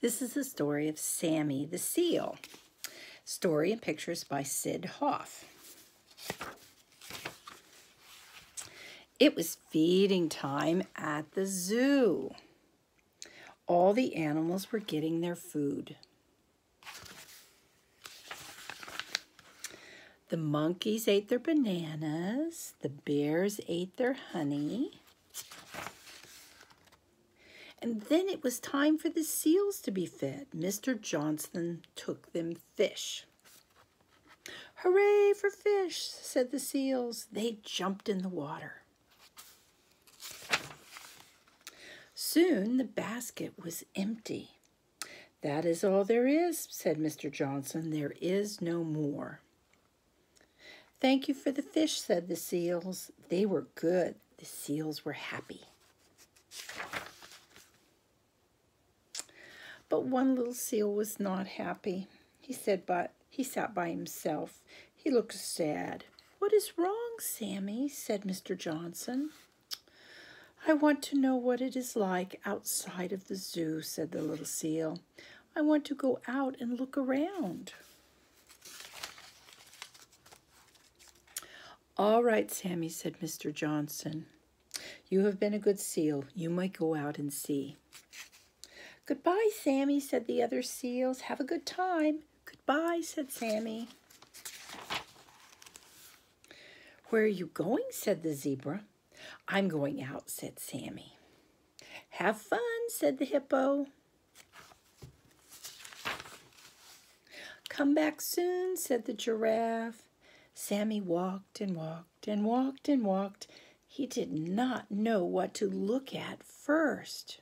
This is the story of Sammy the Seal. Story and pictures by Syd Hoff. It was feeding time at the zoo. All the animals were getting their food. The monkeys ate their bananas. The bears ate their honey. And then it was time for the seals to be fed. Mr. Johnson took them fish. Hooray for fish, said the seals. They jumped in the water. Soon the basket was empty. That is all there is, said Mr. Johnson. There is no more. Thank you for the fish, said the seals. They were good. The seals were happy. But one little seal was not happy. He said, but he sat by himself. He looked sad. What is wrong, Sammy? said Mr. Johnson. I want to know what it is like outside of the zoo, said the little seal. I want to go out and look around. All right, Sammy, said Mr. Johnson. You have been a good seal. You might go out and see. Goodbye, Sammy, said the other seals. Have a good time. Goodbye, said Sammy. Where are you going? said the zebra. I'm going out, said Sammy. Have fun, said the hippo. Come back soon, said the giraffe. Sammy walked and walked and walked and walked. He did not know what to look at first.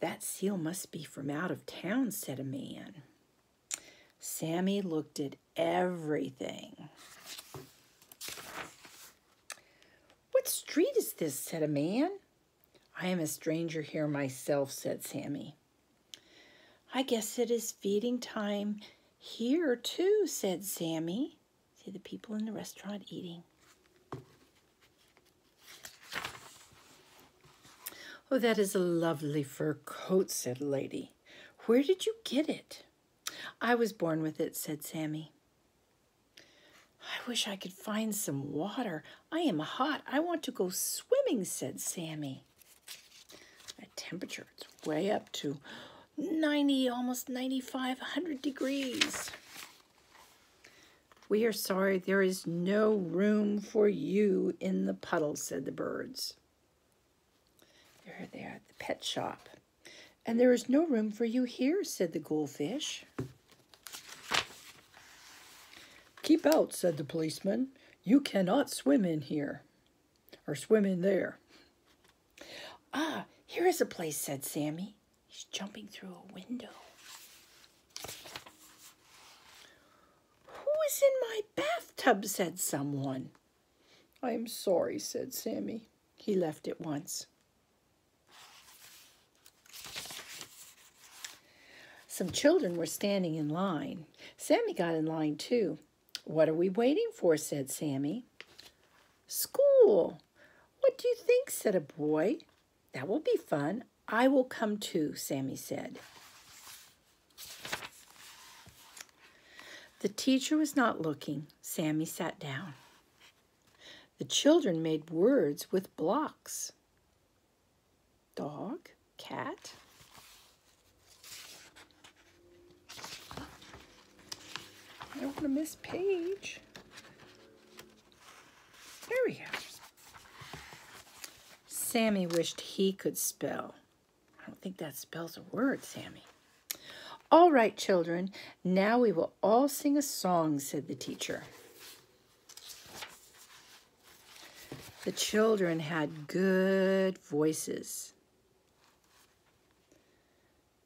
That seal must be from out of town, said a man. Sammy looked at everything. What street is this? said a man. I am a stranger here myself, said Sammy. I guess it is feeding time here too, said Sammy. See the people in the restaurant eating. Oh, that is a lovely fur coat, said lady. Where did you get it? I was born with it, said Sammy. I wish I could find some water. I am hot. I want to go swimming, said Sammy. That temperature, it's way up to 90, almost 95, 100 degrees. We are sorry there is no room for you in the puddle, said the birds. They're there at the pet shop. And there is no room for you here, said the goldfish. Keep out, said the policeman. You cannot swim in here, or swim in there. Ah, here is a place, said Sammy. He's jumping through a window. Who is in my bathtub? said someone. I am sorry, said Sammy. He left at once. Some children were standing in line. Sammy got in line too. What are we waiting for? said Sammy. School. What do you think? said a boy. That will be fun. I will come too, Sammy said. The teacher was not looking. Sammy sat down. The children made words with blocks. Dog, cat. I don't want to miss page. There we go. Sammy wished he could spell. I don't think that spells a word, Sammy. All right, children, now we will all sing a song, said the teacher. The children had good voices.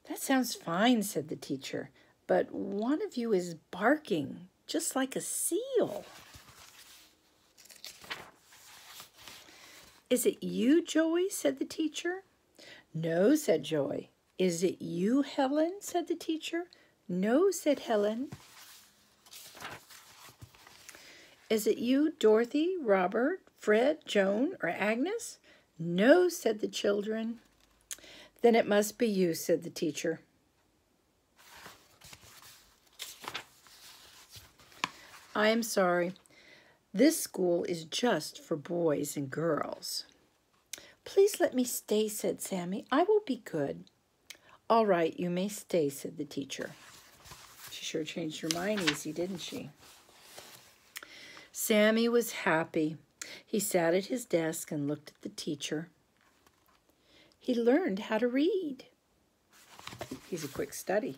That sounds fine, said the teacher, but one of you is barking just like a seal. Is it you, Joey? said the teacher. No, said Joey. Is it you, Helen? said the teacher. No, said Helen. Is it you, Dorothy, Robert, Fred, Joan, or Agnes? No, said the children. Then it must be you, said the teacher. I am sorry. This school is just for boys and girls. Please let me stay, said Sammy. I will be good. All right, you may stay, said the teacher. She sure changed her mind easy, didn't she? Sammy was happy. He sat at his desk and looked at the teacher. He learned how to read. He's a quick study.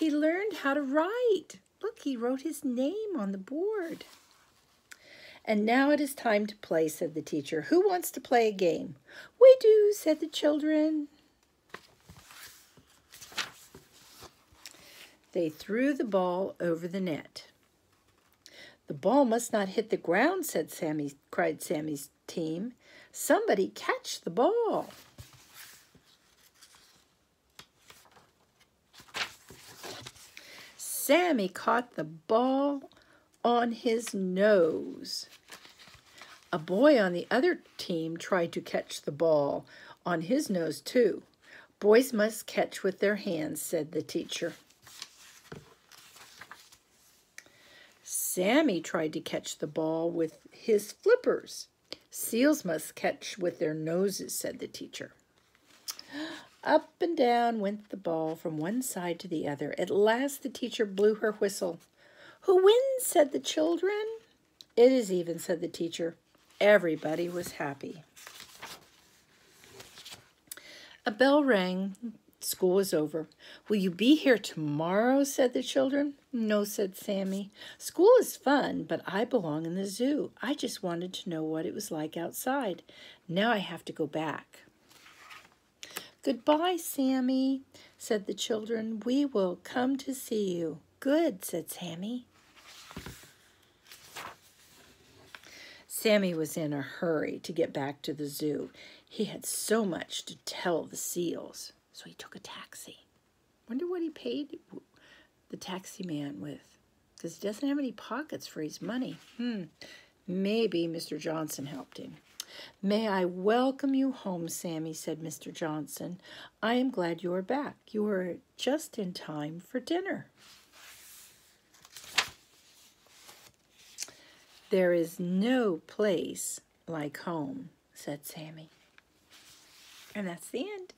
He learned how to write. Look, he wrote his name on the board. And now it is time to play, said the teacher. Who wants to play a game? We do, said the children. They threw the ball over the net. The ball must not hit the ground, said Sammy, cried Sammy's team. Somebody catch the ball. Sammy caught the ball on his nose. A boy on the other team tried to catch the ball on his nose, too. Boys must catch with their hands, said the teacher. Sammy tried to catch the ball with his flippers. Seals must catch with their noses, said the teacher. Up and down went the ball from one side to the other. At last the teacher blew her whistle. Who wins? said the children. It is even, said the teacher. Everybody was happy. A bell rang. School was over. Will you be here tomorrow? said the children. No, said Sammy. School is fun, but I belong in the zoo. I just wanted to know what it was like outside. Now I have to go back. Goodbye, Sammy, said the children. We will come to see you. Good, said Sammy. Sammy was in a hurry to get back to the zoo. He had so much to tell the seals, so he took a taxi. Wonder what he paid the taxi man with, because he doesn't have any pockets for his money. Hmm, maybe Mr. Johnson helped him. May I welcome you home, Sammy, said Mr. Johnson. I am glad you are back. You are just in time for dinner. There is no place like home, said Sammy. And that's the end.